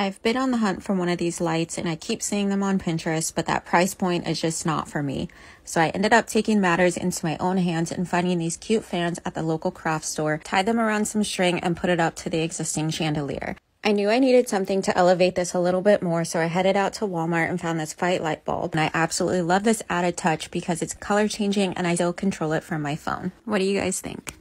I've been on the hunt for one of these lights and I keep seeing them on Pinterest, but that price point is just not for me. So I ended up taking matters into my own hands and finding these cute fans at the local craft store, tied them around some string and put it up to the existing chandelier. I knew I needed something to elevate this a little bit more, so I headed out to Walmart and found this Feit light bulb. And I absolutely love this added touch because it's color changing and I still control it from my phone. What do you guys think?